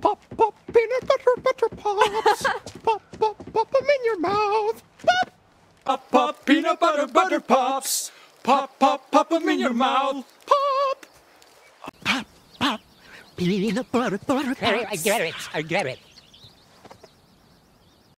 pop, pop, peanut butter, butter pops. pop, pop, pop them in your mouth. Pop, Pop, pop, peanut butter, butter pops. Pop, pop, pop them in your mouth. pop. Pop, pop, peanut butter, butter pops. I get it. I get it.